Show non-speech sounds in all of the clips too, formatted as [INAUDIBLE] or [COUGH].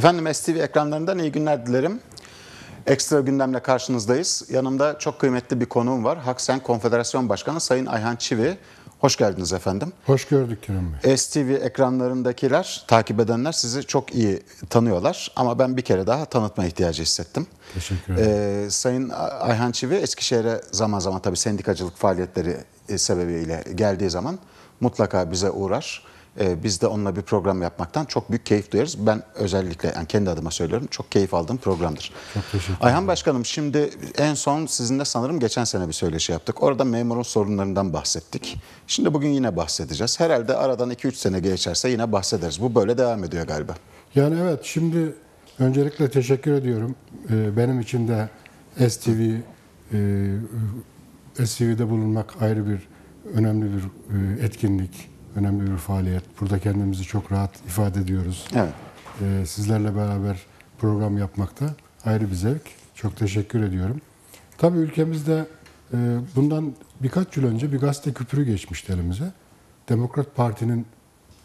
Efendim STV ekranlarından iyi günler dilerim. Ekstra gündemle karşınızdayız. Yanımda çok kıymetli bir konuğum var. Haksen Konfederasyon Başkanı Sayın Ayhan Çivi. Hoş geldiniz efendim. Hoş gördük Kerem Bey. STV ekranlarındakiler, takip edenler sizi çok iyi tanıyorlar. Ama ben bir kere daha tanıtma ihtiyacı hissettim. Teşekkür ederim. Ee, Sayın Ayhan Çivi Eskişehir'e zaman zaman tabii sendikacılık faaliyetleri e, sebebiyle geldiği zaman mutlaka bize uğrar. Ee, biz de onunla bir program yapmaktan çok büyük keyif duyarız. Ben özellikle yani kendi adıma söylüyorum çok keyif aldığım programdır. Çok teşekkür Ayhan Başkanım şimdi en son sizinle sanırım geçen sene bir söyleşi yaptık. Orada memurun sorunlarından bahsettik. Şimdi bugün yine bahsedeceğiz. Herhalde aradan 2-3 sene geçerse yine bahsederiz. Bu böyle devam ediyor galiba. Yani evet şimdi öncelikle teşekkür ediyorum. Ee, Benim için de STV e, STV'de bulunmak ayrı bir önemli bir e, etkinlik, önemli bir faaliyet. Burada kendimizi çok rahat ifade ediyoruz. Evet. Ee, Sizlerle beraber program yapmakta ayrı bir zevk. Çok teşekkür ediyorum. Tabii ülkemizde e, bundan birkaç yıl önce bir gazete küpürü geçmişti elimize. Demokrat Parti'nin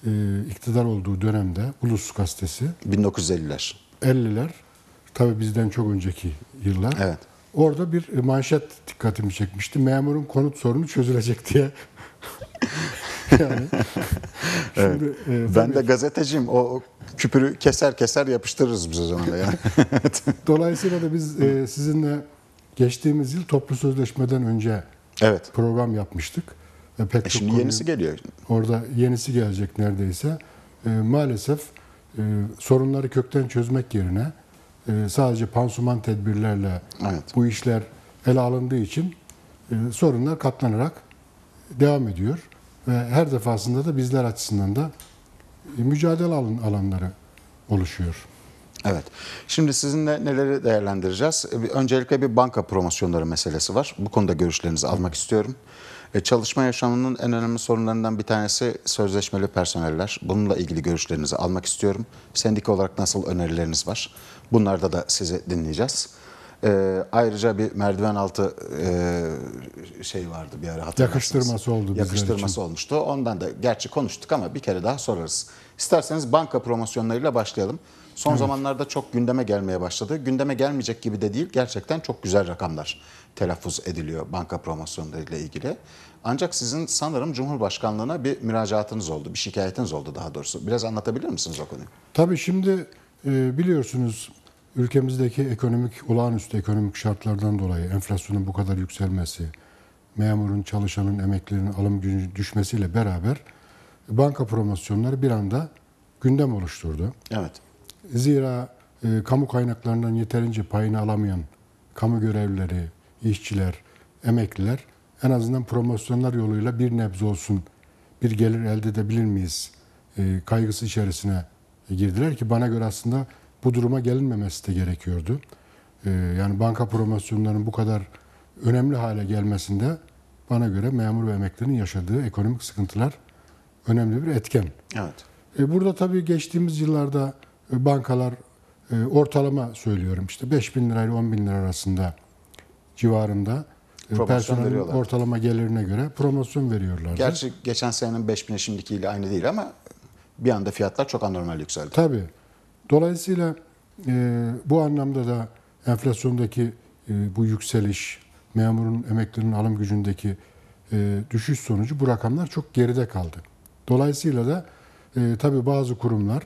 e, iktidar olduğu dönemde Ulus Gazetesi 1950'ler. 50'ler tabii bizden çok önceki yıllar. Evet. Orada bir manşet dikkatimi çekmişti. Memurun konut sorunu çözülecek diye. [LAUGHS] [LAUGHS] yani şimdi e, Ben de gazeteciyim. O, küpürü keser keser yapıştırırız biz o zaman da yani. [LAUGHS] Dolayısıyla da biz e, sizinle geçtiğimiz yıl toplu sözleşmeden önce evet. program yapmıştık. Ve pek E şimdi konuyu- yenisi geliyor. Orada yenisi gelecek neredeyse. E, maalesef e, sorunları kökten çözmek yerine e, sadece pansuman tedbirlerle Evet. bu işler ele alındığı için e, sorunlar katlanarak devam ediyor. Ve her defasında da bizler açısından da e, mücadele alan, alanları oluşuyor. Evet. Şimdi sizinle neleri değerlendireceğiz? E, Öncelikle bir banka promosyonları meselesi var. Bu konuda görüşlerinizi almak istiyorum. E, Çalışma yaşamının en önemli sorunlarından bir tanesi sözleşmeli personeller. Bununla ilgili görüşlerinizi almak istiyorum. Sendika olarak nasıl önerileriniz var? Bunlarda da sizi dinleyeceğiz. E, ayrıca bir merdiven altı e, şey vardı bir ara. Yakıştırması oldu bizler Yakıştırması için. olmuştu. Ondan da gerçi konuştuk ama bir kere daha sorarız. İsterseniz banka promosyonlarıyla başlayalım. Son zamanlarda çok gündeme gelmeye başladı. Gündeme gelmeyecek gibi de değil. Gerçekten çok güzel rakamlar telaffuz ediliyor banka promosyonlarıyla ilgili. Ancak sizin sanırım Cumhurbaşkanlığına bir müracaatınız oldu, bir şikayetiniz oldu daha doğrusu. Biraz anlatabilir misiniz o konuyu? Tabii şimdi e, biliyorsunuz ülkemizdeki ekonomik olağanüstü ekonomik şartlardan dolayı enflasyonun bu kadar yükselmesi, memurun, çalışanın, emeklinin alım gücü düşmesiyle beraber banka promosyonları bir anda gündem oluşturdu. Evet. Zira e, kamu kaynaklarından yeterince payını alamayan kamu görevlileri, işçiler, emekliler en azından promosyonlar yoluyla bir nebze olsun bir gelir elde edebilir miyiz e, kaygısı içerisine girdiler ki bana göre aslında bu duruma gelinmemesi de gerekiyordu. E, yani banka promosyonlarının bu kadar önemli hale gelmesinde bana göre memur ve emeklinin yaşadığı ekonomik sıkıntılar önemli bir etken. Evet. E, Burada tabii geçtiğimiz yıllarda e, bankalar e, ortalama söylüyorum işte 5 bin lirayla 10 bin lira arasında civarında Promosyon personelin veriyorlar. ortalama gelirine göre promosyon veriyorlardı. Gerçi geçen senenin 5000'e şimdikiyle aynı değil ama bir anda fiyatlar çok anormal yükseldi. Tabii. Dolayısıyla e, bu anlamda da enflasyondaki e, bu yükseliş, memurun, emeklinin alım gücündeki e, düşüş sonucu bu rakamlar çok geride kaldı. Dolayısıyla da e, tabii bazı kurumlar,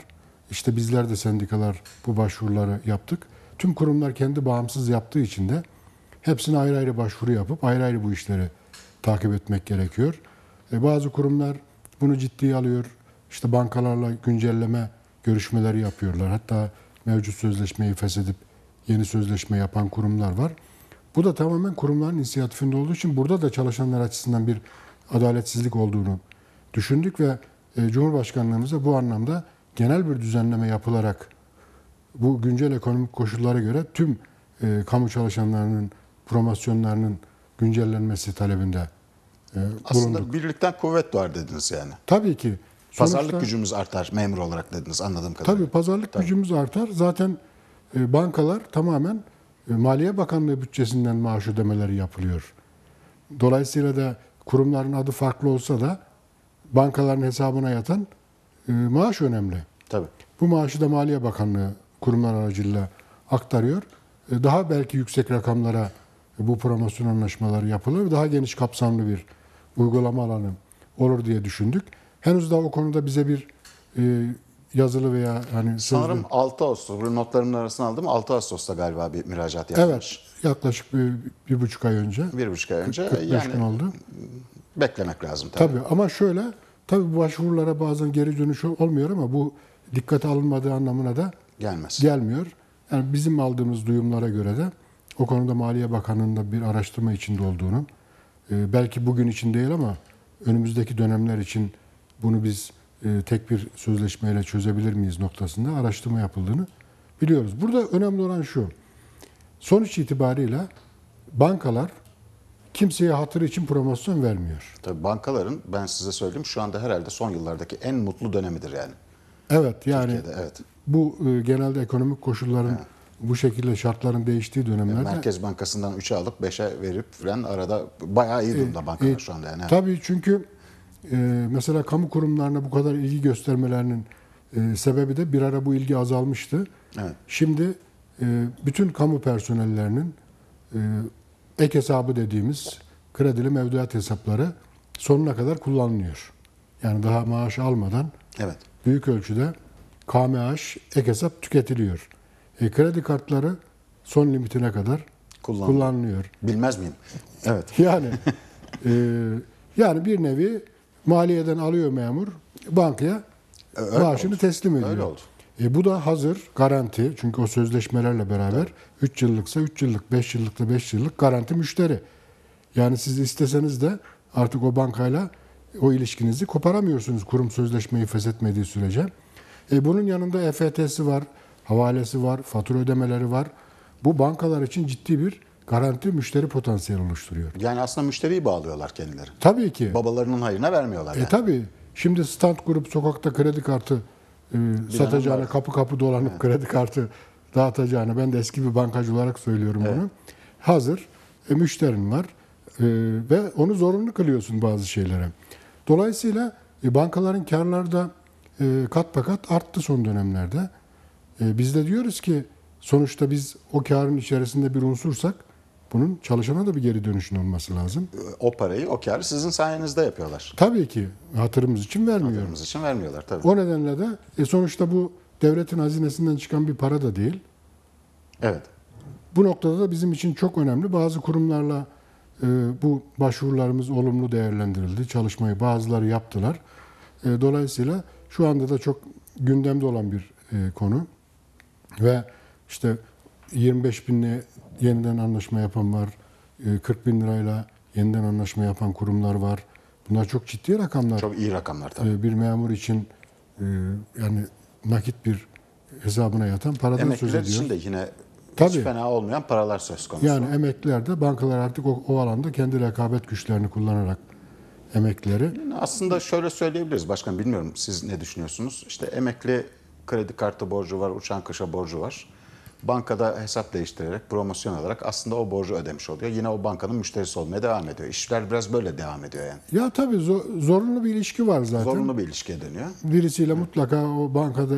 işte bizler de sendikalar bu başvuruları yaptık. Tüm kurumlar kendi bağımsız yaptığı için de hepsine ayrı ayrı başvuru yapıp ayrı ayrı bu işleri takip etmek gerekiyor. E, bazı kurumlar bunu ciddiye alıyor. İşte bankalarla güncelleme görüşmeleri yapıyorlar. Hatta mevcut sözleşmeyi feshedip yeni sözleşme yapan kurumlar var. Bu da tamamen kurumların inisiyatifinde olduğu için burada da çalışanlar açısından bir adaletsizlik olduğunu düşündük ve e, Cumhurbaşkanlığımıza bu anlamda genel bir düzenleme yapılarak bu güncel ekonomik koşullara göre tüm e, kamu çalışanlarının promosyonlarının güncellenmesi talebinde e, Aslında bulunduk. birlikten kuvvet doğar dediniz yani. Tabii ki. Pazarlık Sonuçta- gücümüz artar memur olarak dediniz anladığım kadarıyla. Tabii pazarlık gücümüz artar. Zaten e, bankalar tamamen e, Maliye Bakanlığı bütçesinden maaş ödemeleri yapılıyor. Dolayısıyla da kurumların adı farklı olsa da bankaların hesabına yatan e, maaş önemli. Tabii. Bu maaşı da Maliye Bakanlığı kurumlar aracılığıyla aktarıyor. E, Daha belki yüksek rakamlara bu promosyon anlaşmaları yapılır daha geniş kapsamlı bir uygulama alanı olur diye düşündük. Henüz daha o konuda bize bir e, yazılı veya hani sözlü- Sanırım 6 Ağustos, bu notlarımın arasına aldım. 6 Ağustos'ta galiba bir müracaat Evet, yapmış. yaklaşık bir, bir buçuk ay önce. Bir buçuk ay önce. 45 yani gün oldu. beklemek lazım tabii. Tabii ama şöyle, tabii başvurulara bazen geri dönüş olmuyor ama bu dikkate alınmadığı anlamına da Gelmez. gelmiyor. Yani bizim aldığımız duyumlara göre de o konuda Maliye Bakanlığı'nın da bir araştırma içinde olduğunu, e, belki bugün için değil ama önümüzdeki dönemler için bunu biz e, tek bir sözleşmeyle çözebilir miyiz noktasında araştırma yapıldığını biliyoruz. Burada önemli olan şu, sonuç itibariyle bankalar kimseye hatırı için promosyon vermiyor. Tabii bankaların ben size söyleyeyim şu anda herhalde son yıllardaki en mutlu dönemidir yani. Evet yani Türkiye'de evet. bu e, genelde ekonomik koşulların bu şekilde şartların değiştiği dönemlerde Merkez Bankası'ndan 3'e alıp 5'e verip falan arada bayağı iyi durumda bankalar E, şu anda yani. Tabii çünkü e, mesela kamu kurumlarına bu kadar ilgi göstermelerinin e, sebebi de bir ara bu ilgi azalmıştı. Evet. Şimdi e, bütün kamu personellerinin e, ek hesabı dediğimiz kredili mevduat hesapları sonuna kadar kullanılıyor. Yani daha maaş almadan Evet. büyük ölçüde KMH ek hesap tüketiliyor. E, kredi kartları son limitine kadar Kullanılıyor. kullanılıyor. Bilmez miyim? Evet. Yani e, yani bir nevi maliyeden alıyor memur bankaya E, Öyle maaşını oldu. teslim ediyor. Öyle oldu. E, bu da hazır garanti çünkü o sözleşmelerle beraber 3 yıllıksa 3 yıllık, 5 yıllıkta 5 yıllık garanti müşteri. Yani siz isteseniz de artık o bankayla o ilişkinizi koparamıyorsunuz kurum sözleşmeyi feshetmediği sürece. E, bunun yanında EFT'si var, havalesi var, fatura ödemeleri var. Bu bankalar için ciddi bir garanti müşteri potansiyeli oluşturuyor. Yani aslında müşteriyi bağlıyorlar kendileri. Tabii ki. Babalarının hayrına vermiyorlar E yani. tabii. Şimdi stand kurup sokakta kredi kartı e, satacağına, kapı kapı dolanıp kredi kartı dağıtacağına, ben de eski bir bankacı olarak söylüyorum bunu. Hazır, e, müşterin var e, ve onu zorunlu kılıyorsun bazı şeylere. Dolayısıyla e, bankaların karları da e, kat be kat arttı son dönemlerde. E, biz de diyoruz ki sonuçta biz o karın içerisinde bir unsursak bunun çalışana da bir geri dönüşün olması lazım. O parayı, o karı sizin sayenizde yapıyorlar. Tabii ki hatırımız için vermiyor. Hatırımız için vermiyorlar tabii. O nedenle de e, sonuçta bu devletin hazinesinden çıkan bir para da değil. Evet. Bu noktada da bizim için çok önemli. Bazı kurumlarla e, bu başvurularımız olumlu değerlendirildi. Çalışmayı bazıları yaptılar. E, dolayısıyla şu anda da çok gündemde olan bir e, konu. Ve işte 25 binle yeniden anlaşma yapan var. E, 40 bin lirayla yeniden anlaşma yapan kurumlar var. Bunlar çok ciddi rakamlar. Çok iyi rakamlar tabii. E, bir memur için e, yani nakit bir hesabına yatan paradan söz Emekliler ediyor. için de yine Tabii. hiç fena olmayan paralar söz konusu. Yani emekliler de bankalar artık o, o alanda kendi rekabet güçlerini kullanarak emeklileri Aslında şöyle söyleyebiliriz başkan bilmiyorum siz ne düşünüyorsunuz? İşte emekli kredi kartı borcu var, uçan kışa borcu var. Bankada hesap değiştirerek, promosyon alarak aslında o borcu ödemiş oluyor. Yine o bankanın müşterisi olmaya devam ediyor. İşler biraz böyle devam ediyor yani. ya tabii zo- zorunlu bir ilişki var zaten. Zorunlu bir ilişkiye dönüyor. Birisiyle mutlaka o bankada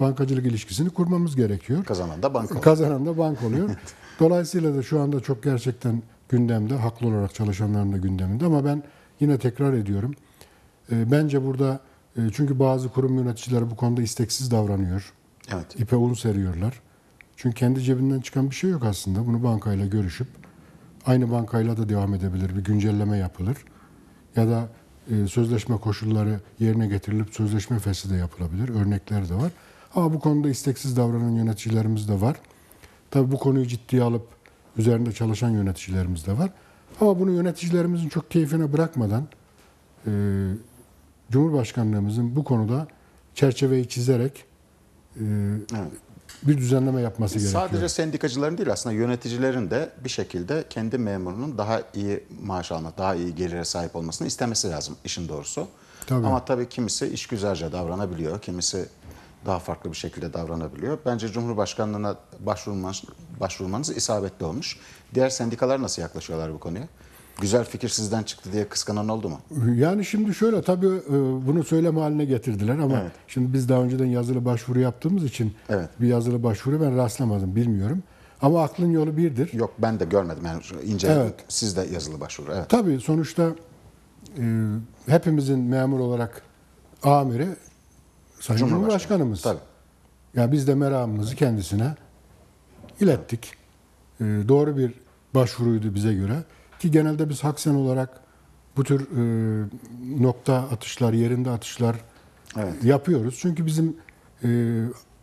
bankacılık ilişkisini kurmamız gerekiyor. Kazanan da banka oluyor. Kazanan da bank oluyor. [LAUGHS] Dolayısıyla da şu anda çok gerçekten gündemde, haklı olarak çalışanların da gündeminde ama ben yine tekrar ediyorum. E, bence burada e, çünkü bazı kurum yöneticileri bu konuda isteksiz davranıyor. Evet. ipe un seriyorlar. Çünkü kendi cebinden çıkan bir şey yok aslında. Bunu bankayla görüşüp aynı bankayla da devam edebilir. Bir güncelleme yapılır. Ya da e, sözleşme koşulları yerine getirilip sözleşme fesli de yapılabilir. Örnekleri de var. Ama bu konuda isteksiz davranan yöneticilerimiz de var. Tabii bu konuyu ciddiye alıp üzerinde çalışan yöneticilerimiz de var. Ama bunu yöneticilerimizin çok keyfine bırakmadan e, Cumhurbaşkanlığımızın bu konuda çerçeveyi çizerek e, Evet. Bir düzenleme yapması gerekiyor. Sadece sendikacıların değil aslında yöneticilerin de bir şekilde kendi memurunun daha iyi maaş almak, daha iyi gelire sahip olmasını istemesi lazım işin doğrusu. Tabii. Ama tabii kimisi işgüzarca davranabiliyor, kimisi daha farklı bir şekilde davranabiliyor. Bence Cumhurbaşkanlığına başvurmanız, başvurmanız isabetli olmuş. Diğer sendikalar nasıl yaklaşıyorlar bu konuya? Güzel fikir sizden çıktı diye kıskanan oldu mu? Yani şimdi şöyle tabii e, bunu söyleme haline getirdiler ama Evet. şimdi biz daha önceden yazılı başvuru yaptığımız için Evet. bir yazılı başvuru ben rastlamadım bilmiyorum. Ama aklın yolu birdir. Yok ben de görmedim. Yani ince Evet. siz de yazılı başvuru. Evet. Tabii sonuçta e, hepimizin memur olarak amiri Sayın Cumhurbaşkanımız. Tabii. Ya biz de meramımızı kendisine ilettik. E, doğru bir başvuruydu bize göre. Ki genelde biz Haksen olarak bu tür e, nokta atışlar, yerinde atışlar Evet. yapıyoruz. Çünkü bizim e,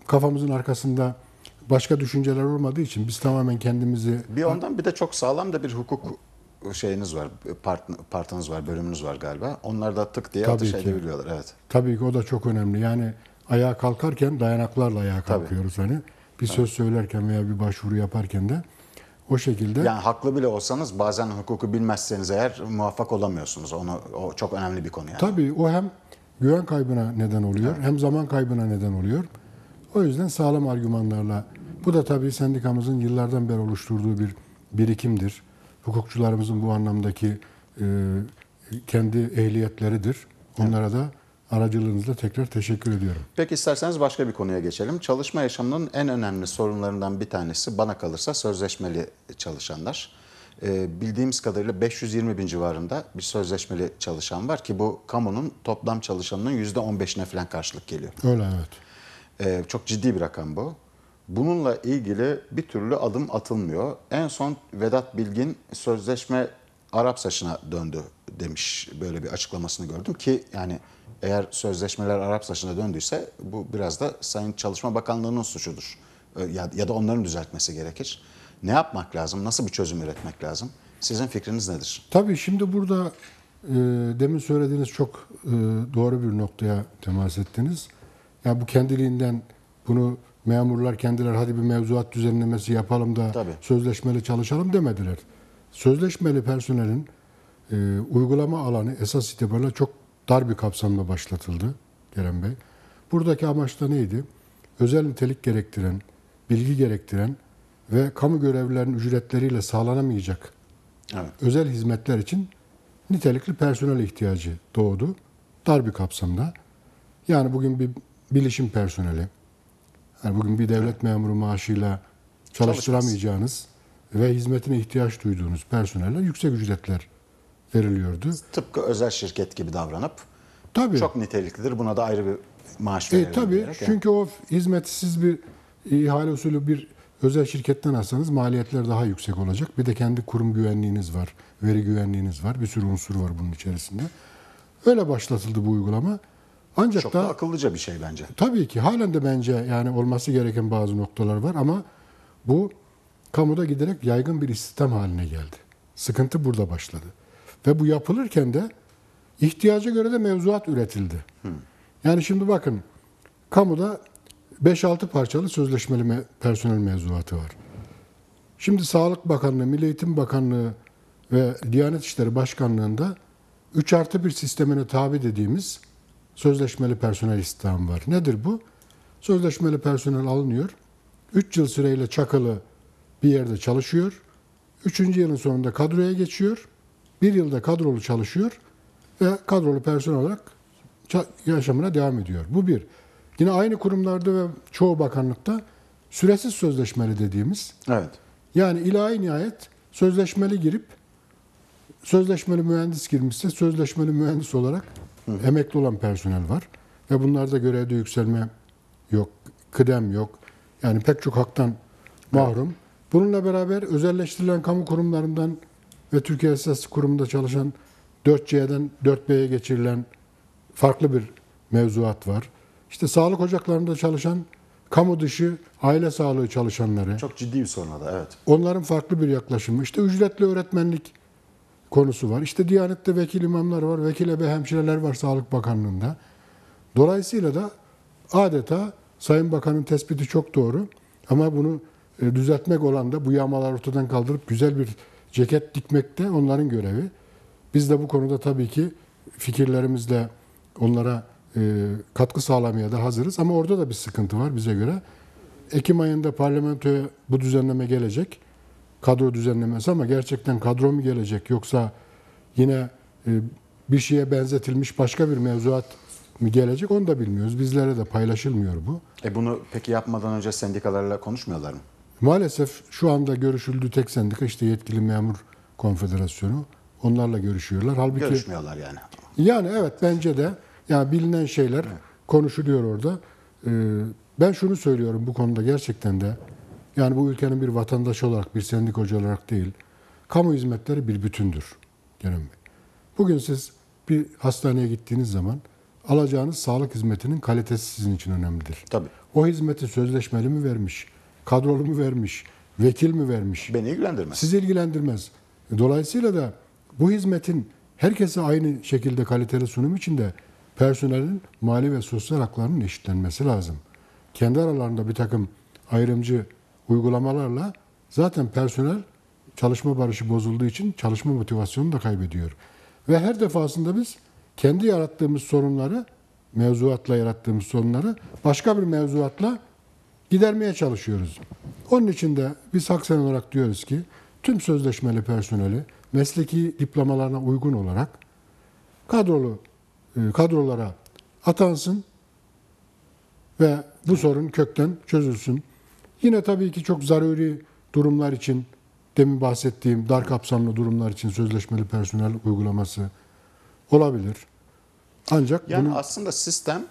kafamızın arkasında başka düşünceler olmadığı için biz tamamen kendimizi Bir ondan bir de çok sağlam da bir hukuk şeyiniz var. Part, partınız var, bölümünüz var galiba. Onlar da tık diye Tabii atış ki. edebiliyorlar. Evet. Tabii ki o da çok önemli. Yani ayağa kalkarken dayanaklarla ayağa Tabii. kalkıyoruz hani. Bir söz söylerken veya bir başvuru yaparken de o şekilde. Yani haklı bile olsanız bazen hukuku bilmezseniz eğer muvaffak olamıyorsunuz. Onu o çok önemli bir konu yani. Tabii o hem güven kaybına neden oluyor hem zaman kaybına neden oluyor. O yüzden sağlam argümanlarla bu da tabii sendikamızın yıllardan beri oluşturduğu bir birikimdir. Hukukçularımızın bu anlamdaki e, kendi ehliyetleridir. Onlara da aracılığınızla tekrar teşekkür ediyorum. Peki isterseniz başka bir konuya geçelim. Çalışma yaşamının en önemli sorunlarından bir tanesi bana kalırsa sözleşmeli çalışanlar. Ee, bildiğimiz kadarıyla 520 bin civarında bir sözleşmeli çalışan var ki bu kamunun toplam çalışanının %15'ine falan karşılık geliyor. Öyle evet. Ee, çok ciddi bir rakam bu. Bununla ilgili bir türlü adım atılmıyor. En son Vedat Bilgin sözleşme Arap saçına döndü demiş böyle bir açıklamasını gördüm ki yani eğer sözleşmeler Arap saçına döndüyse bu biraz da Sayın Çalışma Bakanlığı'nın suçudur. Ee, Ya, ya da onların düzeltmesi gerekir. Ne yapmak lazım? Nasıl bir çözüm üretmek lazım? Sizin fikriniz nedir? Tabii şimdi burada e, demin söylediğiniz çok e, doğru bir noktaya temas ettiniz. Ya bu kendiliğinden bunu memurlar kendiler hadi bir mevzuat düzenlemesi yapalım da Tabii. sözleşmeli çalışalım demediler. Sözleşmeli personelin e, uygulama alanı esas itibariyle çok dar bir kapsamda başlatıldı Kerem Bey. Buradaki amaç da neydi? Özel nitelik gerektiren, bilgi gerektiren ve kamu görevlilerinin ücretleriyle sağlanamayacak Evet. özel hizmetler için nitelikli personel ihtiyacı doğdu. Dar bir kapsamda. Yani bugün bir bilişim personeli, yani bugün bir devlet memuru maaşıyla çalıştıramayacağınız ve hizmetine ihtiyaç duyduğunuz personeller yüksek ücretler veriliyordu. Tıpkı özel şirket gibi davranıp Tabii. çok niteliklidir. Buna da ayrı bir maaş E, verelim tabii diyerek yani. çünkü o hizmeti siz bir ihale usulü bir özel şirketten alsanız maliyetler daha yüksek olacak. Bir de kendi kurum güvenliğiniz var, veri güvenliğiniz var. Bir sürü unsur var bunun içerisinde. Öyle başlatıldı bu uygulama. Ancak Çok da da akıllıca bir şey bence. tabii ki halen de bence yani olması gereken bazı noktalar var ama bu kamuda giderek yaygın bir istihdam haline geldi. Sıkıntı burada başladı. Ve bu yapılırken de ihtiyaca göre de mevzuat üretildi. Yani şimdi bakın kamuda 5-6 parçalı sözleşmeli me- personel mevzuatı var. Şimdi Sağlık Bakanlığı, Milli Eğitim Bakanlığı ve Diyanet İşleri Başkanlığı'nda 3 artı 1 sistemine tabi dediğimiz sözleşmeli personel istihdamı var. Nedir bu? Sözleşmeli personel alınıyor. 3 yıl süreyle çakalı bir yerde çalışıyor. 3. yılın sonunda kadroya geçiyor. Bir yılda kadrolu çalışıyor ve kadrolu personel olarak yaşamına devam ediyor. Bu bir. Yine aynı kurumlarda ve çoğu bakanlıkta süresiz sözleşmeli dediğimiz Evet. yani ilahi nihayet sözleşmeli girip sözleşmeli mühendis girmişse sözleşmeli mühendis olarak emekli olan personel var. Ve bunlarda görevde yükselme yok, kıdem yok. Yani pek çok haktan mahrum. Bununla beraber özelleştirilen kamu kurumlarından ve Türkiye İstatistik Kurumu'nda çalışan 4C'den 4B'ye geçirilen farklı bir mevzuat var. İşte sağlık ocaklarında çalışan kamu dışı aile sağlığı çalışanları, Çok ciddi bir sorun da evet. Onların farklı bir yaklaşımı. İşte ücretli öğretmenlik konusu var. İşte Diyanet'te vekil imamlar var, vekil ebe hemşireler var Sağlık Bakanlığı'nda. Dolayısıyla da adeta Sayın Bakan'ın tespiti çok doğru. Ama bunu e, düzeltmek olan da bu yağmalar ortadan kaldırıp güzel bir ceket dikmek de onların görevi. Biz de bu konuda tabii ki fikirlerimizle onlara e, katkı sağlamaya da hazırız. Ama orada da bir sıkıntı var bize göre. Ekim ayında parlamentoya bu düzenleme gelecek. Kadro düzenlemesi ama gerçekten kadro mu gelecek yoksa yine e, bir şeye benzetilmiş başka bir mevzuat mı gelecek onu da bilmiyoruz. Bizlere de paylaşılmıyor bu. E bunu peki yapmadan önce sendikalarla konuşmuyorlar mı? Maalesef şu anda görüşüldüğü tek sendika işte yetkili memur konfederasyonu. Onlarla görüşüyorlar. Halbuki Görüşmüyorlar yani. yani evet bence de yani bilinen şeyler konuşuluyor orada. Ee, ben şunu söylüyorum bu konuda gerçekten de yani bu ülkenin bir vatandaşı olarak bir sendikacı olarak değil kamu hizmetleri bir bütündür Kerem Bey. Bugün siz bir hastaneye gittiğiniz zaman alacağınız sağlık hizmetinin kalitesi sizin için önemlidir. Tabii. O hizmeti sözleşmeli mi vermiş, kadrolu mu vermiş, vekil mi vermiş? Beni ilgilendirmez. Sizi ilgilendirmez. Dolayısıyla da bu hizmetin herkese aynı şekilde kaliteli sunum için de personelin mali ve sosyal haklarının eşitlenmesi lazım. Kendi aralarında bir takım ayrımcı uygulamalarla zaten personel çalışma barışı bozulduğu için çalışma motivasyonunu da kaybediyor. Ve her defasında biz kendi yarattığımız sorunları, mevzuatla yarattığımız sorunları başka bir mevzuatla gidermeye çalışıyoruz. Onun için de biz Haksen olarak diyoruz ki tüm sözleşmeli personeli mesleki diplomalarına uygun olarak kadrolu e, kadrolara atansın ve bu sorun kökten çözülsün. Yine tabii ki çok zaruri durumlar için demin bahsettiğim dar kapsamlı durumlar için sözleşmeli personel uygulaması olabilir. Ancak Yani bunu aslında sistem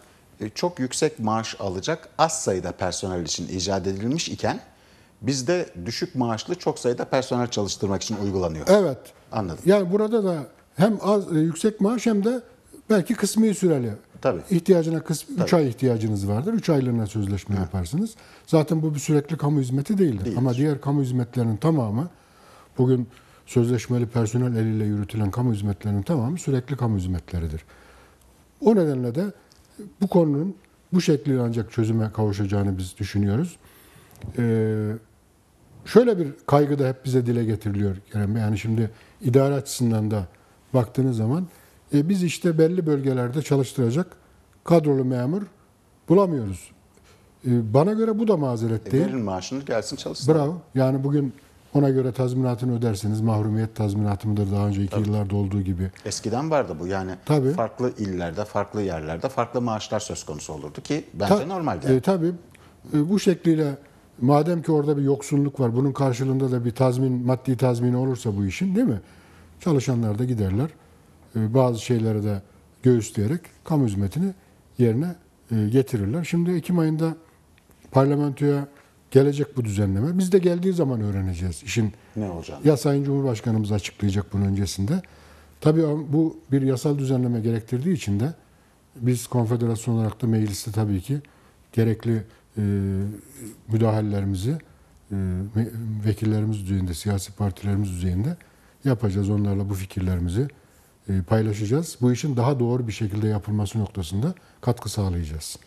çok yüksek maaş alacak az sayıda personel için icat edilmiş iken bizde düşük maaşlı çok sayıda personel çalıştırmak için uygulanıyor. evet Anladım. Yani burada da hem az e, yüksek maaş hem de belki kısmi süreli. Tabii. İhtiyacına kısmı 3 ay ihtiyacınız vardır. 3 aylığına sözleşme yaparsınız. Zaten bu bir sürekli kamu hizmeti değildir. Değildir. Ama diğer kamu hizmetlerinin tamamı bugün sözleşmeli personel eliyle yürütülen kamu hizmetlerinin tamamı sürekli kamu hizmetleridir. O nedenle de bu konunun bu şekliyle ancak çözüme kavuşacağını biz düşünüyoruz. Ee, şöyle bir kaygı da hep bize dile getiriliyor. Kerem Bey. Yani şimdi idare açısından da baktığınız zaman e, biz işte belli bölgelerde çalıştıracak kadrolu memur bulamıyoruz. E, bana göre bu da mazeret E, değil. verin maaşını gelsin çalışsın. Bravo. Yani bugün ona göre tazminatını öderseniz mahrumiyet tazminatı mıdır daha önceki yıllarda olduğu gibi. Eskiden vardı bu yani Tabii. farklı illerde, farklı yerlerde farklı maaşlar söz konusu olurdu ki bence Ta- normaldi. E, tabii E, bu şekliyle madem ki orada bir yoksunluk var, bunun karşılığında da bir tazmin, maddi tazmini olursa bu işin değil mi? Çalışanlar da giderler. E, bazı şeyleri de göğüsleyerek kamu hizmetini yerine e, getirirler. Şimdi Ekim ayında parlamentoya gelecek bu düzenleme. Biz de geldiği zaman öğreneceğiz işin ne olacağını. ya Sayın Cumhurbaşkanımız açıklayacak bunun öncesinde. Tabii bu bir yasal düzenleme gerektirdiği için de biz konfederasyon olarak da mecliste tabii ki gerekli e, müdahalelerimizi e, vekillerimiz düzeyinde, siyasi partilerimiz düzeyinde yapacağız. Onlarla bu fikirlerimizi e, paylaşacağız. Bu işin daha doğru bir şekilde yapılması noktasında katkı sağlayacağız.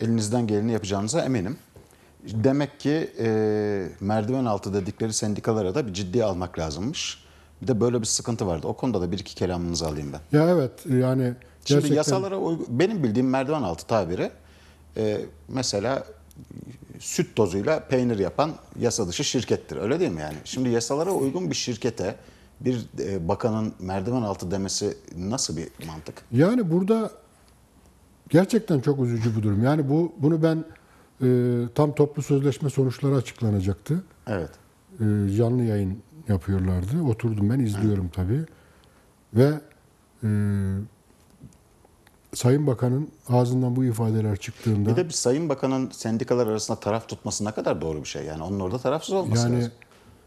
Elinizden geleni yapacağınıza eminim. Demek ki e, merdiven altı dedikleri sendikalara da bir ciddiye almak lazımmış. Bir de böyle bir sıkıntı vardı. O konuda da bir iki kelamınızı alayım ben. Ya evet yani Şimdi gerçekten yasalara uygun, benim bildiğim merdiven altı tabiri e, mesela süt tozuyla peynir yapan yasa dışı şirkettir. Öyle değil mi yani? Şimdi yasalara uygun bir şirkete bir e, bakanın merdiven altı demesi nasıl bir mantık? Yani burada gerçekten çok üzücü bu durum. Yani bu bunu ben e, tam toplu sözleşme sonuçları açıklanacaktı. Evet. E, canlı yayın yapıyorlardı. Oturdum ben izliyorum tabii. Ve e, Sayın Bakan'ın ağzından bu ifadeler çıktığında Bir de bir Sayın Bakan'ın sendikalar arasında taraf tutması ne kadar doğru bir şey. Yani onun orada tarafsız olması yani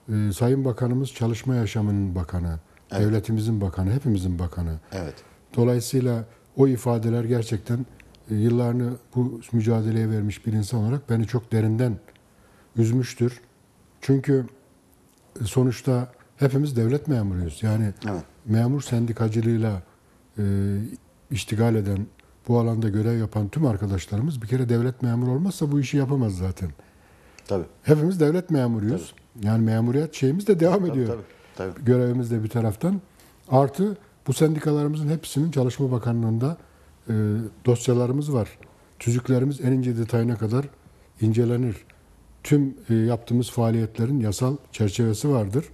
lazım. e, Sayın Bakanımız çalışma yaşamının bakanı, devletimizin bakanı, hepimizin bakanı. Evet. Dolayısıyla o ifadeler gerçekten yıllarını bu mücadeleye vermiş bir insan olarak beni çok derinden üzmüştür. Çünkü e, sonuçta hepimiz devlet memuruyuz. Yani Evet. memur sendikacılığıyla e, iştigal eden, bu alanda görev yapan tüm arkadaşlarımız bir kere devlet memuru olmazsa bu işi yapamaz zaten. Tabii. Hepimiz devlet memuruyuz. Yani memuriyet şeyimiz de devam Tabii, ediyor. tabii, tabii. Görevimiz de bir taraftan. Artı bu sendikalarımızın hepsinin Çalışma Bakanlığı'nda e, dosyalarımız var. Tüzüklerimiz en ince detayına kadar incelenir. Tüm e, yaptığımız faaliyetlerin yasal çerçevesi vardır.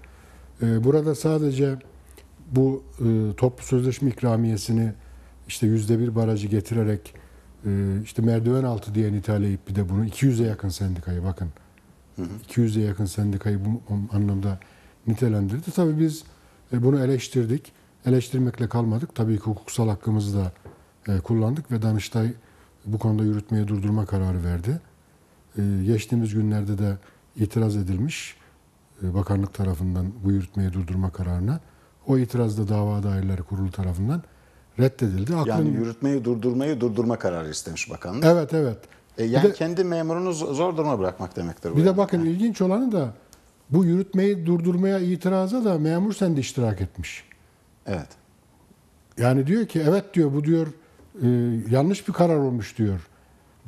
E, burada sadece bu e, toplu sözleşme ikramiyesini işte yüzde bir barajı getirerek e, işte merdiven altı diye niteleyip bir de bunu 200'e yakın sendikayı bakın 200'e yakın sendikayı bu anlamda nitelendirdi. Tabii biz e, bunu eleştirdik. Eleştirmekle kalmadık. Tabii ki hukuksal hakkımızı da kullandık ve Danıştay bu konuda yürütmeyi durdurma kararı verdi. E, Geçtiğimiz günlerde de itiraz edilmiş e, bakanlık tarafından bu yürütmeyi durdurma kararına. O itiraz da dava dairleri kurulu tarafından reddedildi. Aklın- Yani yürütmeyi durdurmayı durdurma kararı istemiş bakanlık. Evet evet. E, Bir yani de- kendi memurunu zo- zor duruma bırakmak demektir bu. Bir de yani. bakın ilginç olanı da bu yürütmeyi durdurmaya itiraza da memur sen de iştirak etmiş. Evet. Yani diyor ki evet diyor bu diyor e, yanlış bir karar olmuş diyor.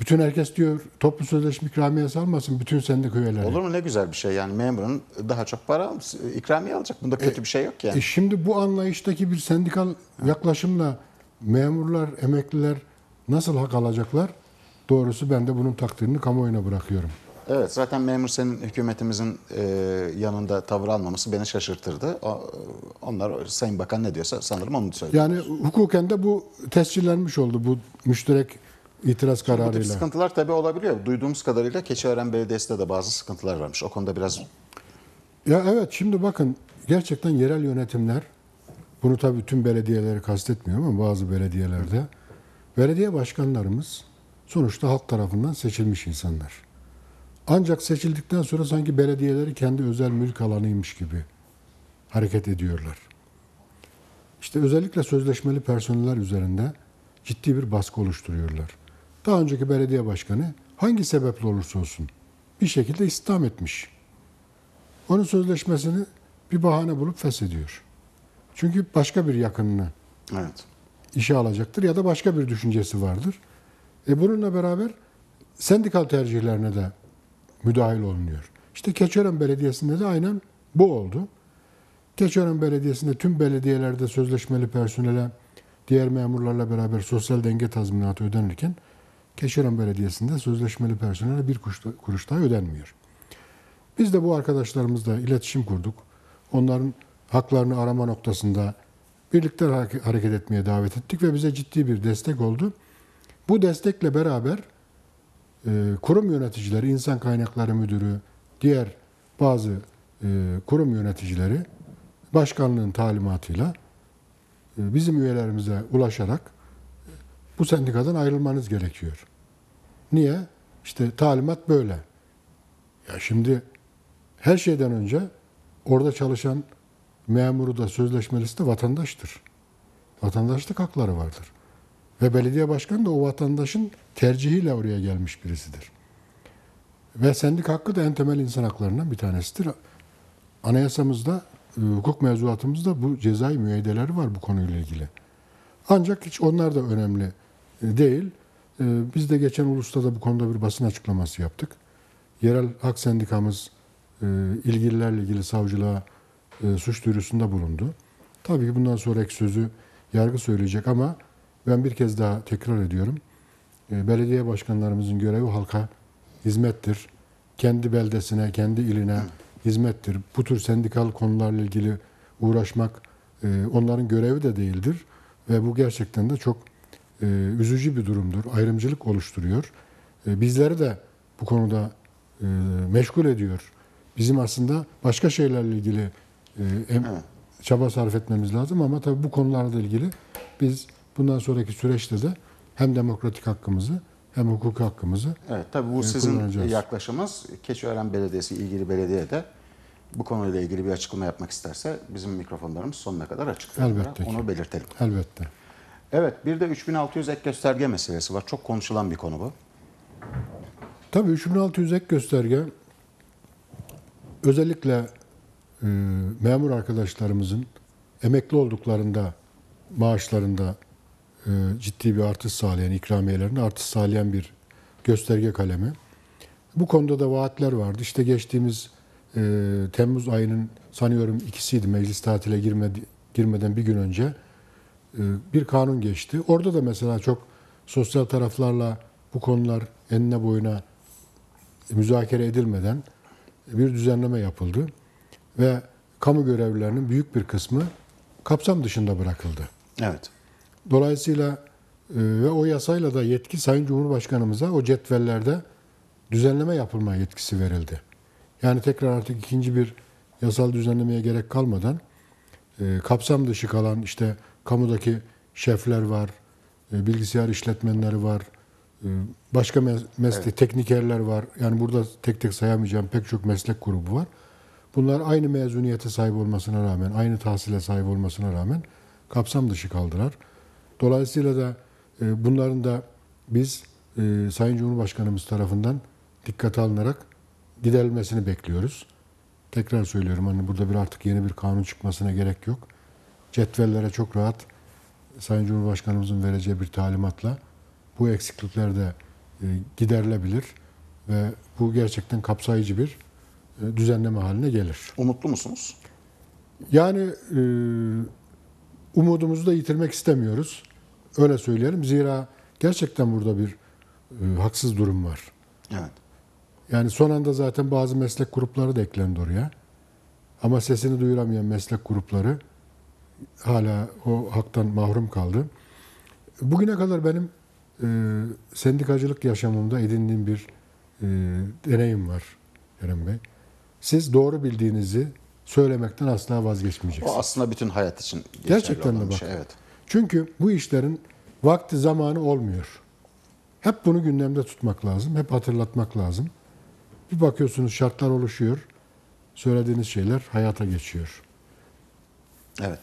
Bütün herkes diyor toplu sözleşme ikramiyesi almasın bütün sendika üyeleri. Olur mu ne güzel bir şey yani memurun daha çok para ikramiye alacak. Bunda kötü bir şey yok yani. E şimdi bu anlayıştaki bir sendikal yaklaşımla memurlar, emekliler nasıl hak alacaklar? Doğrusu ben de bunun takdirini kamuoyuna bırakıyorum. Evet zaten memur senin hükümetimizin e, yanında tavır almaması beni şaşırtırdı. O, onlar Sayın Bakan ne diyorsa sanırım onu söylüyor. Yani hukuken de bu tescillenmiş oldu bu müşterek itiraz Bu tip kararıyla. sıkıntılar tabii olabiliyor. Duyduğumuz kadarıyla Keçiören Belediyesi'nde de bazı sıkıntılar varmış. O konuda biraz Ya evet şimdi bakın gerçekten yerel yönetimler bunu tabii tüm belediyeleri kastetmiyorum ama bazı belediyelerde belediye başkanlarımız sonuçta halk tarafından seçilmiş insanlar. Ancak seçildikten sonra sanki belediyeleri kendi özel mülk alanıymış gibi hareket ediyorlar. İşte özellikle sözleşmeli personeller üzerinde ciddi bir baskı oluşturuyorlar. Daha önceki belediye başkanı hangi sebeple olursa olsun bir şekilde istihdam etmiş. Onun sözleşmesini bir bahane bulup feshediyor. Çünkü başka bir yakınını evet. işe alacaktır ya da başka bir düşüncesi vardır. E bununla beraber sendikal tercihlerine de müdahil olunuyor. İşte Keçiören Belediyesi'nde de aynen bu oldu. Keçiören Belediyesi'nde tüm belediyelerde sözleşmeli personele diğer memurlarla beraber sosyal denge tazminatı ödenirken Keçiören Belediyesi'nde sözleşmeli personele bir kuruş, da- kuruş daha ödenmiyor. Biz de bu arkadaşlarımızla iletişim kurduk. Onların haklarını arama noktasında birlikte hare- hareket etmeye davet ettik ve bize ciddi bir destek oldu. Bu destekle beraber kurum yöneticileri, insan kaynakları müdürü, diğer bazı e, kurum yöneticileri başkanlığın talimatıyla e, bizim üyelerimize ulaşarak bu sendikadan ayrılmanız gerekiyor. Niye? İşte talimat böyle. Ya şimdi her şeyden önce orada çalışan memuru da sözleşmelisi de vatandaştır. Vatandaşlık hakları vardır. Ve belediye başkanı da o vatandaşın tercihiyle oraya gelmiş birisidir. Ve sendik hakkı da en temel insan haklarından bir tanesidir. Anayasamızda, e, hukuk mevzuatımızda bu cezai müeyyideleri var bu konuyla ilgili. Ancak hiç onlar da önemli e, değil. E, Biz de geçen ulusta da bu konuda bir basın açıklaması yaptık. Yerel hak sendikamız ilgililerle ilgili savcılığa suç duyurusunda bulundu. Tabii ki bundan sonraki sözü yargı söyleyecek ama ben bir kez daha tekrar ediyorum. E, Belediye başkanlarımızın görevi halka hizmettir. Kendi beldesine, kendi iline hizmettir. Bu tür sendikal konularla ilgili uğraşmak e, onların görevi de değildir. Ve bu gerçekten de çok e, üzücü bir durumdur. Ayrımcılık oluşturuyor. E, bizleri de bu konuda meşgul ediyor. Bizim aslında başka şeylerle ilgili çaba sarf etmemiz lazım ama tabii bu konularla ilgili biz bundan sonraki süreçte de hem demokratik hakkımızı hem hukuk hakkımızı Evet tabii bu e, sizin yaklaşımınız. Keçiören Belediyesi ilgili belediye de bu konuyla ilgili bir açıklama yapmak isterse bizim mikrofonlarımız sonuna kadar açık. Elbette ki. Onu belirtelim. elbette. Evet bir de 3600 ek gösterge meselesi var. Çok konuşulan bir konu bu. Tabii 3600 ek gösterge özellikle e, memur arkadaşlarımızın emekli olduklarında maaşlarında ciddi bir artış sağlayan, ikramiyelerinde artış sağlayan bir gösterge kalemi. Bu konuda da vaatler vardı. İşte geçtiğimiz e, Temmuz ayının sanıyorum ikisiydi meclis tatile girmedi, girmeden bir gün önce e, bir kanun geçti. Orada da mesela çok sosyal taraflarla bu konular enine boyuna müzakere edilmeden bir düzenleme yapıldı ve kamu görevlilerinin büyük bir kısmı kapsam dışında bırakıldı. Evet. Dolayısıyla e, ve o yasayla da yetki Sayın Cumhurbaşkanımıza o cetvellerde düzenleme yapılma yetkisi verildi. Yani tekrar artık ikinci bir yasal düzenlemeye gerek kalmadan e, kapsam dışı kalan işte kamudaki şefler var, e, bilgisayar işletmenleri var, e, başka mes- meslek teknikerler var. Yani burada tek tek sayamayacağım pek çok meslek grubu var. Bunlar aynı mezuniyete sahip olmasına rağmen, aynı tahsile sahip olmasına rağmen kapsam dışı kaldılar. Dolayısıyla da e, bunların da biz e, Sayın Cumhurbaşkanımız tarafından dikkate alınarak giderilmesini bekliyoruz. Tekrar söylüyorum hani burada bir artık yeni bir kanun çıkmasına gerek yok. Cetvellere çok rahat Sayın Cumhurbaşkanımızın vereceği bir talimatla bu eksiklikler de e, giderilebilir ve bu gerçekten kapsayıcı bir e, düzenleme haline gelir. Umutlu musunuz? Yani e, umudumuzu da yitirmek istemiyoruz. Öyle söyleyelim. Zira gerçekten burada bir e, haksız durum var. Evet. Yani son anda zaten bazı meslek grupları da eklendi oraya. Ama sesini duyuramayan meslek grupları hala o haktan mahrum kaldı. Bugüne kadar benim e, sendikacılık yaşamımda edindiğim bir e, deneyim var Kerem Bey. Siz doğru bildiğinizi söylemekten asla vazgeçmeyeceksiniz. O aslında bütün hayat için geçerli Gerçekten olan de bir bak. şey. Evet. Çünkü bu işlerin vakti zamanı olmuyor. Hep bunu gündemde tutmak lazım, hep hatırlatmak lazım. Bir bakıyorsunuz şartlar oluşuyor, söylediğiniz şeyler hayata geçiyor. Evet.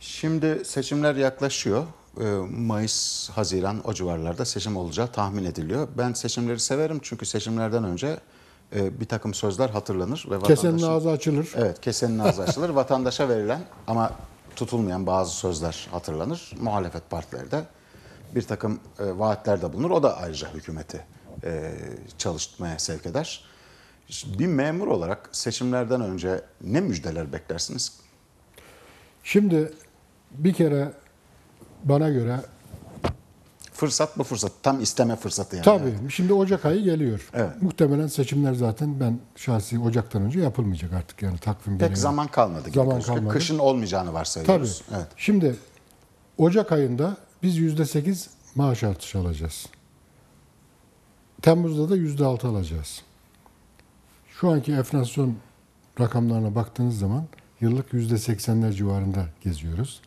Şimdi seçimler yaklaşıyor. Ee, Mayıs, Haziran o civarlarda seçim olacağı tahmin ediliyor. Ben seçimleri severim çünkü seçimlerden önce e, bir takım sözler hatırlanır ve Kesenin ağzı açılır. Evet, kesenin ağzı açılır. [LAUGHS] Vatandaşa verilen ama tutulmayan bazı sözler hatırlanır. Muhalefet partileri de bir takım e, vaatlerde bulunur. O da ayrıca hükümeti e, çalışmaya sevk eder. Bir memur olarak seçimlerden önce ne müjdeler beklersiniz? Şimdi bir kere bana göre Fırsat bu fırsat. Tam isteme fırsatı yani. tabii şimdi Ocak ayı geliyor. Evet. Muhtemelen seçimler zaten ben şahsi Ocak'tan önce yapılmayacak artık yani takvim Pek zaman kalmadı gibi Zaman gözüküyor. kalmadı. Kışın olmayacağını Tabii. varsayıyoruz. Evet. Şimdi Ocak ayında biz yüzde sekiz maaş artışı alacağız. Temmuz'da da yüzde altı alacağız. Şu anki enflasyon rakamlarına baktığınız zaman yıllık yüzde seksenler civarında geziyoruz.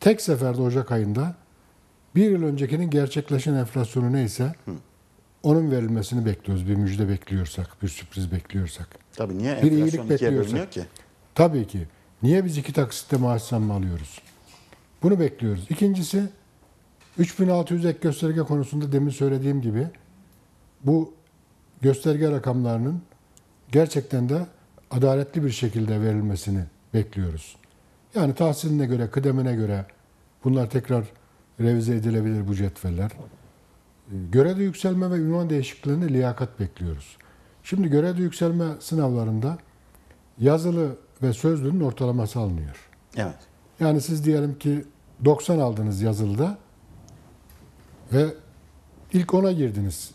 Tek seferde Ocak ayında bir yıl öncekinin gerçekleşen enflasyonu neyse onun verilmesini bekliyoruz. Bir müjde bekliyorsak, bir sürpriz bekliyorsak. Tabii niye Bir enflasyon ikiye bölünüyor ki? Tabii ki. Niye biz iki taksitte maaş zammı alıyoruz? Bunu bekliyoruz. İkincisi 3600 ek gösterge konusunda demin söylediğim gibi bu gösterge rakamlarının gerçekten de adaletli bir şekilde verilmesini bekliyoruz. Yani tahsiline göre, kıdemine göre bunlar tekrar revize edilebilir bu cetveller. Ee, Görevde yükselme ve ünvan değişikliğine liyakat bekliyoruz. Şimdi görevde yükselme sınavlarında yazılı ve sözlünün ortalaması alınıyor. Evet. Yani siz diyelim ki 90 aldınız yazılıda ve ilk 10'a girdiniz.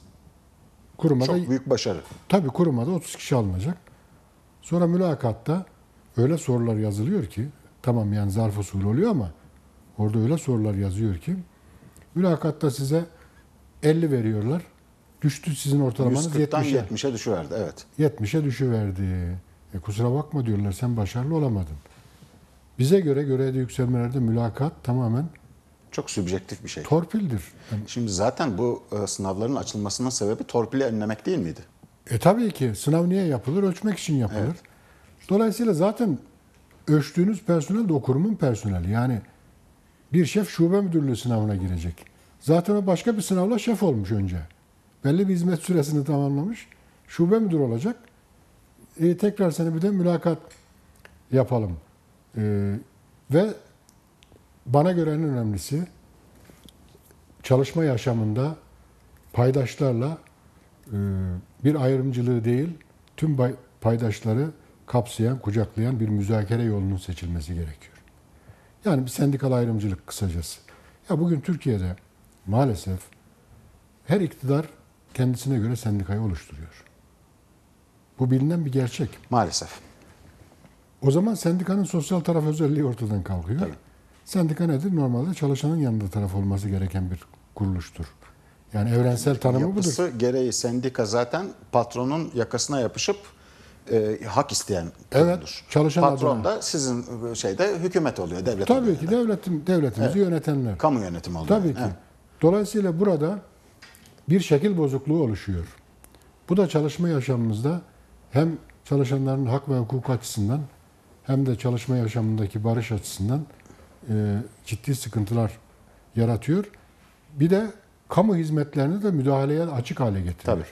Kurumada Çok büyük başarı. tabii kurumada 30 kişi alınacak. Sonra mülakatta öyle sorular yazılıyor ki tamam yani zarf usulü oluyor ama orada öyle sorular yazıyor ki mülakatta size 50 veriyorlar. Düştü sizin ortalamanız 140'tan 70'e. 70'e düşüverdi. Evet. 70'e düşüverdi. E kusura bakma diyorlar sen başarılı olamadın. Bize göre görevde yükselmelerde mülakat tamamen Çok sübjektif bir şey. torpildir. Şimdi zaten bu e, sınavların açılmasının sebebi torpili önlemek değil miydi? e tabii ki sınav niye yapılır? Ölçmek için yapılır. Dolayısıyla zaten ölçtüğünüz personel de o kurumun personeli. Yani bir şef şube müdürlüğü sınavına girecek. Zaten o başka bir sınavla şef olmuş önce. Belli bir hizmet süresini tamamlamış. Şube müdür olacak. E, tekrar seni bir de mülakat yapalım. E, ve bana göre en önemlisi çalışma yaşamında paydaşlarla e, bir ayrımcılığı değil, tüm paydaşları kapsayan, kucaklayan bir müzakere yolunun seçilmesi gerekiyor. Yani bir sendikal ayrımcılık kısacası. Ya bugün Türkiye'de maalesef her iktidar kendisine göre sendikayı oluşturuyor. Bu bilinen bir gerçek. Maalesef. O zaman sendikanın sosyal taraf özelliği ortadan kalkıyor. Tabii. Sendika nedir? Normalde çalışanın yanında taraf olması gereken bir kuruluştur. Yani evrensel tanımı budur. Yapısı gereği sendika zaten patronun yakasına yapışıp e, hak isteyen Evet, çalışan Patron adına. da sizin e, şeyde hükümet oluyor, devlet Tabii oluyor. ki devletin devletimizi yönetenler. Kamu yönetimi oluyor. Tabii ki. Evet. Dolayısıyla burada bir şekil bozukluğu oluşuyor. Bu da çalışma yaşamımızda hem çalışanların hak ve hukuk açısından hem de çalışma yaşamındaki barış açısından e, ciddi sıkıntılar yaratıyor. Bir de kamu hizmetlerini de müdahaleye açık hale getiriyor. Tabii.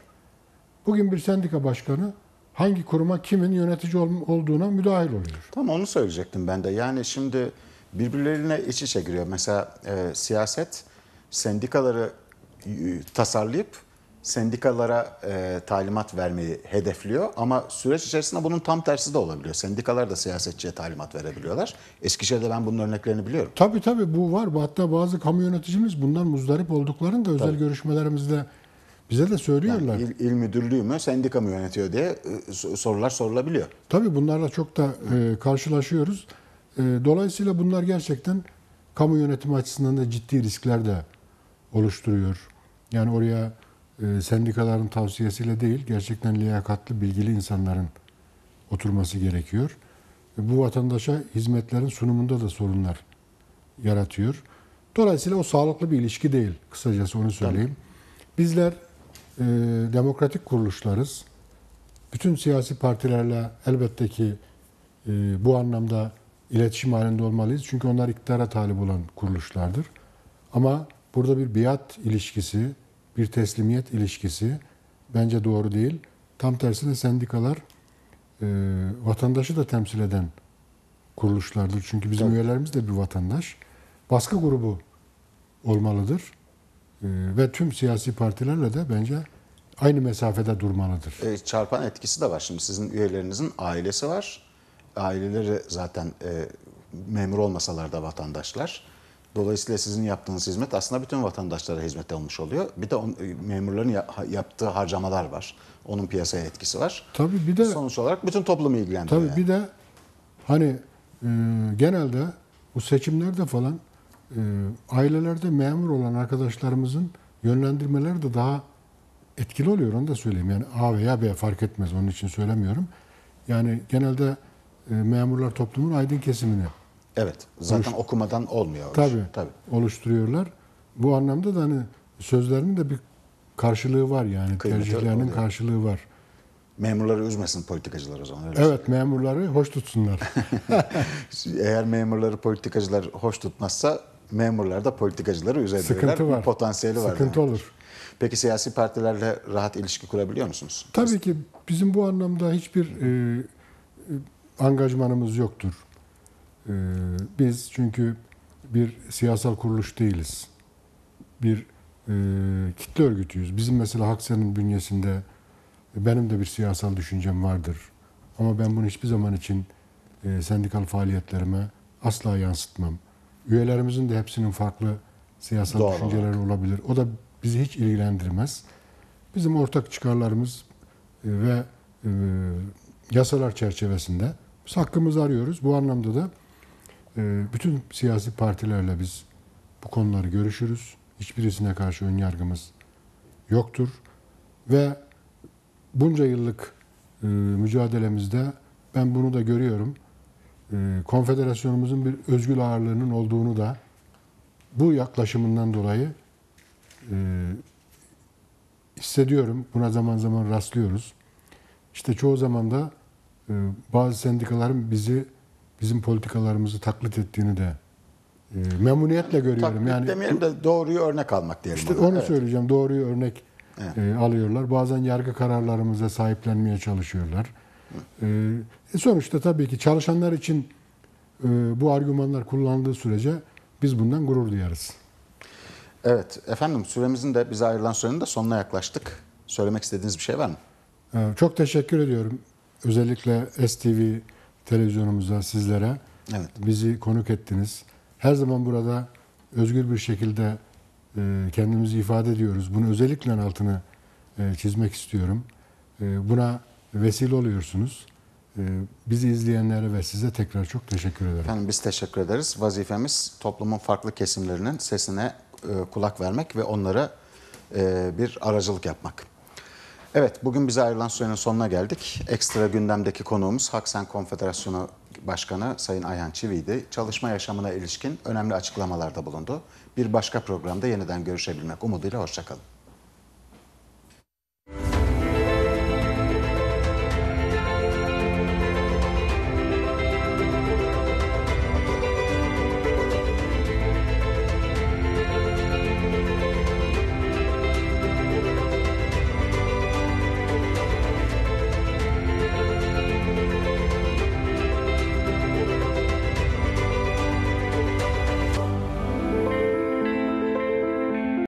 Bugün bir sendika başkanı hangi kuruma kimin yönetici ol- olduğuna müdahil oluyor. Tam onu söyleyecektim ben de. Yani şimdi birbirlerine iç içe giriyor. Mesela e, siyaset sendikaları e, tasarlayıp sendikalara e, talimat vermeyi hedefliyor ama süreç içerisinde bunun tam tersi de olabiliyor. Sendikalar da siyasetçiye talimat verebiliyorlar. Eskişehir'de ben bunun örneklerini biliyorum. Tabii tabii bu var. Hatta bazı kamu yöneticimiz bundan muzdarip olduklarını da özel görüşmelerimizde bize de söylüyorlar. İl, il müdürlüğü mü, sendika mı yönetiyor diye e, so- sorular sorulabiliyor. Tabii bunlarla çok da e, karşılaşıyoruz. E, dolayısıyla bunlar gerçekten kamu yönetimi açısından da ciddi riskler de oluşturuyor. Yani oraya e, sendikaların tavsiyesiyle değil, gerçekten liyakatlı, bilgili insanların oturması gerekiyor. E, bu vatandaşa hizmetlerin sunumunda da sorunlar yaratıyor. Dolayısıyla o sağlıklı bir ilişki değil. Kısacası onu söyleyeyim. Bizler e, demokratik kuruluşlarız. Bütün siyasi partilerle elbette ki e, bu anlamda iletişim halinde olmalıyız. Çünkü onlar iktidara talip olan kuruluşlardır. Ama burada bir biat ilişkisi, bir teslimiyet ilişkisi bence doğru değil. Tam tersine sendikalar e, vatandaşı da temsil eden kuruluşlardır. Çünkü bizim Tabii. üyelerimiz de bir vatandaş. Baskı grubu olmalıdır. E, ve tüm siyasi partilerle de bence aynı mesafede durmalıdır. E, çarpan etkisi de var. Şimdi sizin üyelerinizin ailesi var. Aileleri zaten e, memur olmasalar da vatandaşlar. Dolayısıyla sizin yaptığınız hizmet aslında bütün vatandaşlara hizmet olmuş oluyor. Bir de on, e, memurların ya- yaptığı harcamalar var. Onun piyasaya etkisi var. Tabii bir de Sonuç olarak bütün toplumu ilgilendiriyor. tabii yani. bir de hani e, genelde bu seçimlerde falan e, ailelerde memur olan arkadaşlarımızın yönlendirmeleri de daha etkili oluyor onu da söyleyeyim. Yani A veya B fark etmez onun için söylemiyorum. Yani genelde e, memurlar toplumun aydın kesimini Evet. Zaten okumadan olmuyor. tabii, Tabii. oluşturuyorlar. Bu anlamda da hani sözlerinin de bir karşılığı var yani Kıymeti tercihlerinin oluyor. karşılığı var. Memurları üzmesin politikacılar o zaman. Öyle Evet memurları hoş tutsunlar. [LAUGHS] Eğer memurları politikacılar hoş tutmazsa memurlar da politikacıları üzebilirler. Sıkıntı Bir var. potansiyeli var. Sıkıntı yani. olur. Peki siyasi partilerle rahat ilişki kurabiliyor musunuz? Tabii ki bizim bu anlamda hiçbir e, e, angajmanımız yoktur. E, biz çünkü bir siyasal kuruluş değiliz. Bir e, kitle örgütüyüz. Bizim mesela Haksen'in bünyesinde benim de bir siyasal düşüncem vardır. Ama ben bunu hiçbir zaman için e, sendikal faaliyetlerime asla yansıtmam. Üyelerimizin de hepsinin farklı siyasal Doğal düşünceleri olabilir. O da bizi hiç ilgilendirmez. Bizim ortak çıkarlarımız e, ve e, yasalar çerçevesinde biz hakkımızı arıyoruz. Bu anlamda da e, bütün siyasi partilerle biz bu konuları görüşürüz. Hiçbirisine karşı ön yargımız yoktur. Ve bunca yıllık e, mücadelemizde ben bunu da görüyorum. E, konfederasyonumuzun bir özgür ağırlığının olduğunu da bu yaklaşımından dolayı e, hissediyorum. Buna zaman zaman rastlıyoruz. İşte çoğu zaman da e, bazı sendikaların bizi bizim politikalarımızı taklit ettiğini de e, memnuniyetle görüyorum. Taklit yani demeyelim de doğruyu örnek almak diyelim. işte onu Evet. söyleyeceğim. Doğruyu örnek Evet. e, alıyorlar. Bazen yargı kararlarımıza sahiplenmeye çalışıyorlar. E, e, sonuçta tabii ki çalışanlar için e, bu argümanlar kullanıldığı sürece biz bundan gurur duyarız. Evet efendim süremizin de bize ayrılan sürenin de sonuna yaklaştık. Söylemek istediğiniz bir şey var mı? Ee, Çok teşekkür ediyorum. Özellikle STV televizyonumuza, sizlere. Evet. Bizi konuk ettiniz. Her zaman burada özgür bir şekilde e, kendimizi ifade ediyoruz. Bunu özellikle altını e, çizmek istiyorum. E, Buna vesile oluyorsunuz. E, bizi izleyenlere ve size tekrar çok teşekkür ederim. Efendim biz teşekkür ederiz. Vazifemiz toplumun farklı kesimlerinin sesine e, kulak vermek ve onlara e, bir aracılık yapmak. Evet, bugün bize ayrılan sürenin sonuna geldik. Ekstra gündemdeki konuğumuz Haksen Konfederasyonu Başkanı Sayın Ayhan Çivi'ydi. Çalışma yaşamına ilişkin önemli açıklamalarda bulundu. Bir başka programda yeniden görüşebilmek umuduyla hoşçakalın.